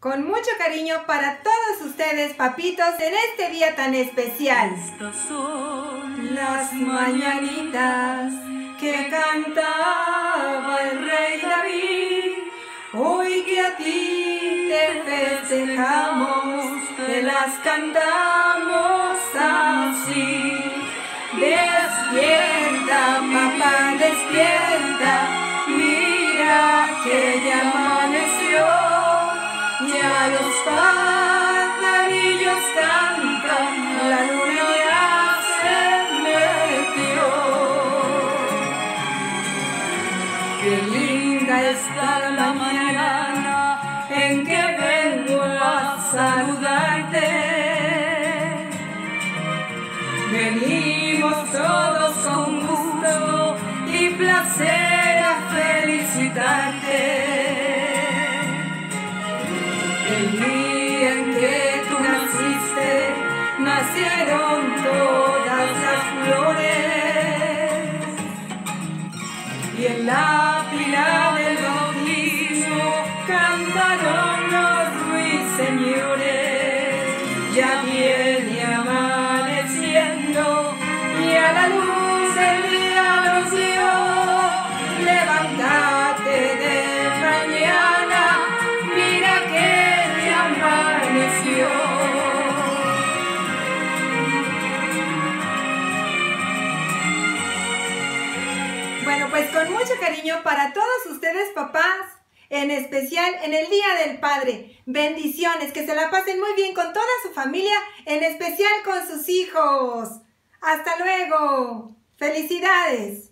Con mucho cariño para todos ustedes, papitos, en este día tan especial. Estas son Las mañanitas que cantaba el rey David, hoy que a ti te festejamos, te las cantamos así. Despierta, papá, despierta, mira que todos con gusto y placer a felicitarte. El día en que tú naciste, nacieron todas las flores. Y en pues con mucho cariño para todos ustedes, papás, en especial en el Día del Padre. Bendiciones, que se la pasen muy bien con toda su familia, en especial con sus hijos. Hasta luego. Felicidades.